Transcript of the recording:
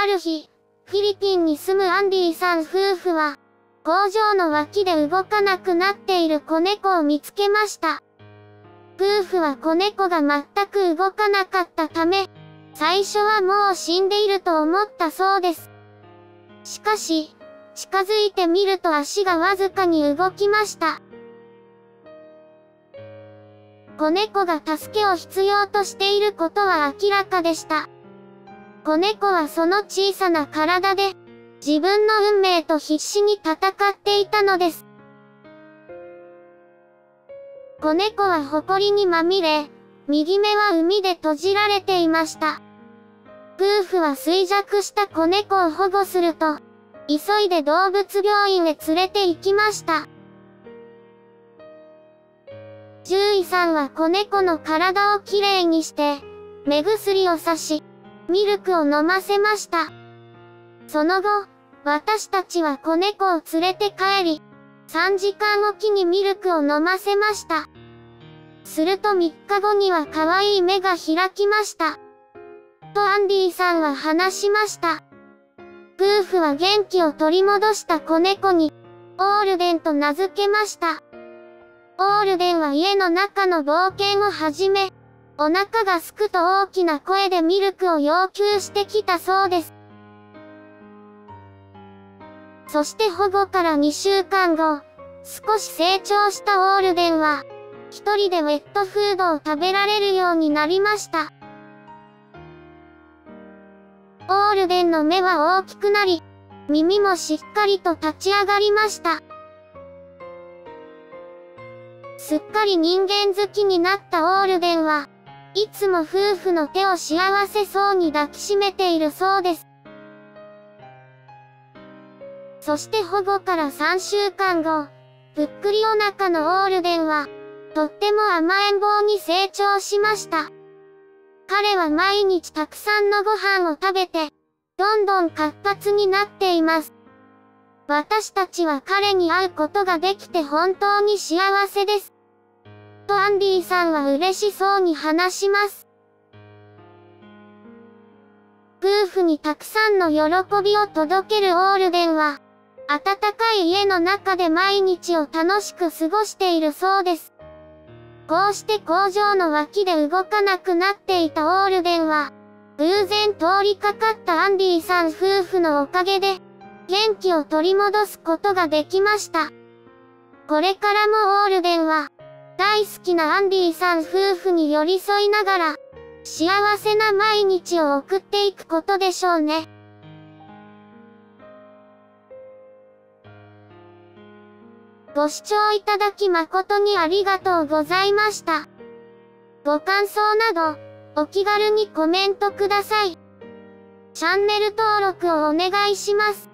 ある日、フィリピンに住むアンディさん夫婦は、工場の脇で動かなくなっている子猫を見つけました。夫婦は子猫が全く動かなかったため、最初はもう死んでいると思ったそうです。しかし、近づいてみると足がわずかに動きました。子猫が助けを必要としていることは明らかでした。子猫はその小さな体で、自分の運命と必死に戦っていたのです。子猫は埃にまみれ、右目は海で閉じられていました。夫婦は衰弱した子猫を保護すると、急いで動物病院へ連れて行きました。獣医さんは子猫の体をきれいにして、目薬をさし、ミルクを飲ませました。その後、私たちは子猫を連れて帰り、3時間おきにミルクを飲ませました。すると3日後には可愛い目が開きました。とアンディさんは話しました。夫婦は元気を取り戻した子猫に、オールデンと名付けました。オールデンは家の中の冒険を始め、お腹がすくと大きな声でミルクを要求してきたそうです。そして保護から2週間後、少し成長したオールデンは、一人でウェットフードを食べられるようになりました。オールデンの目は大きくなり、耳もしっかりと立ち上がりました。すっかり人間好きになったオールデンは、いつも夫婦の手を幸せそうに抱きしめているそうです。そして保護から3週間後、ぷっくりお腹のオールデンは、とっても甘えん坊に成長しました。彼は毎日たくさんのご飯を食べて、どんどん活発になっています。私たちは彼に会うことができて本当に幸せです。とアンディさんは嬉しそうに話します。夫婦にたくさんの喜びを届けるオールデンは、暖かい家の中で毎日を楽しく過ごしているそうです。こうして工場の脇で動かなくなっていたオールデンは、偶然通りかかったアンディさん夫婦のおかげで、元気を取り戻すことができました。これからもオールデンは、大好きなアンディさん夫婦に寄り添いながら、幸せな毎日を送っていくことでしょうね。ご視聴いただき誠にありがとうございました。ご感想など、お気軽にコメントください。チャンネル登録をお願いします。